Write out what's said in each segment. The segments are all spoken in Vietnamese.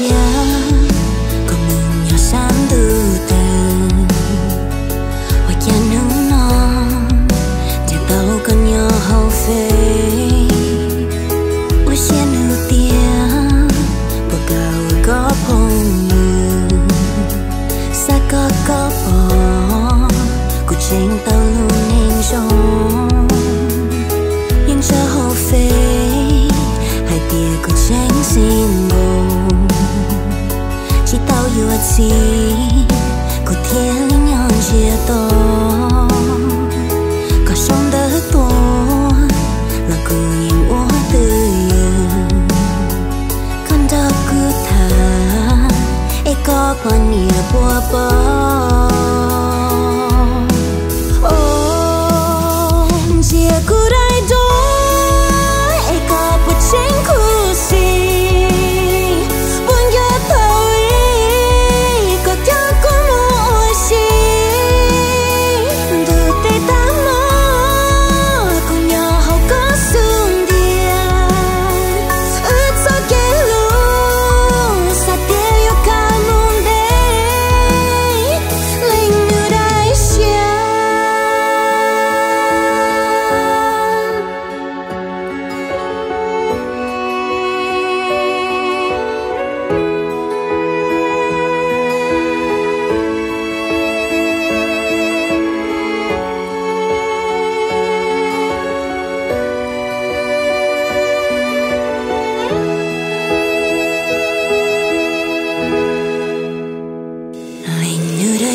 Yeah.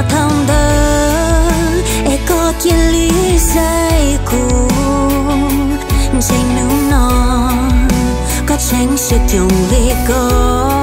vatanda eko kili sai ku. Chanh nung non có tránh sự chung vì có